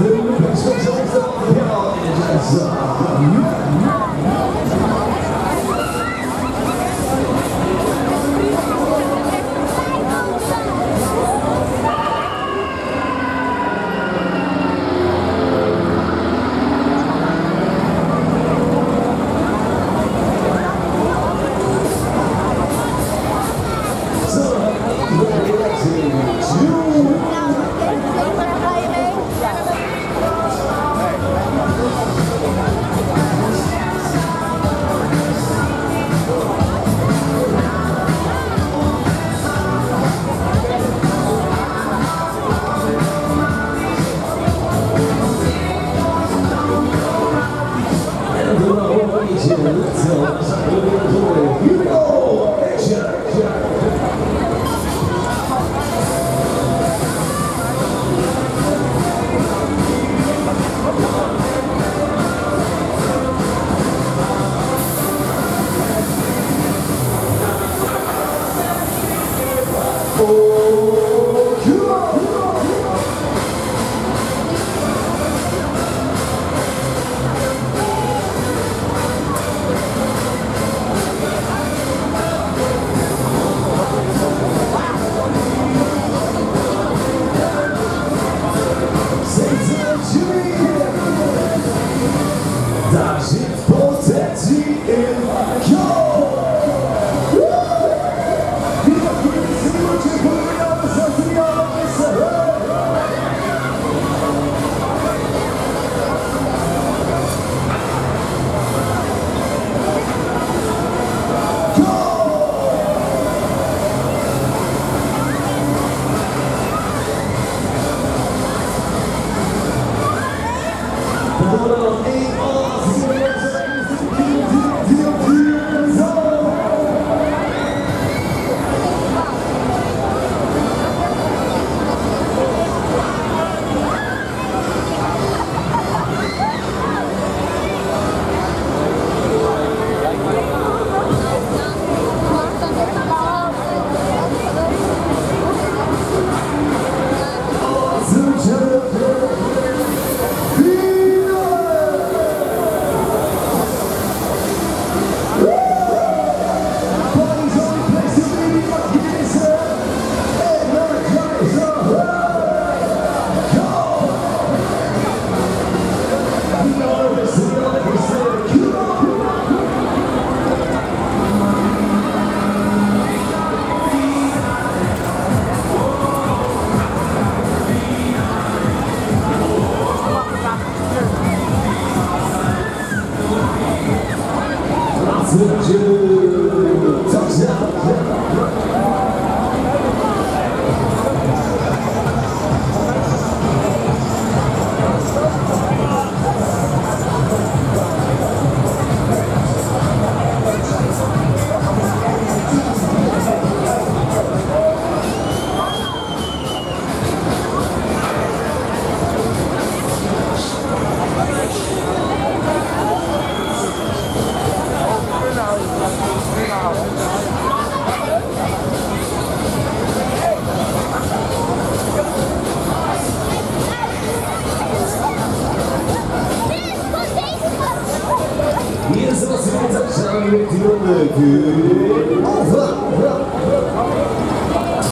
Blue, Pixel, Good, it good.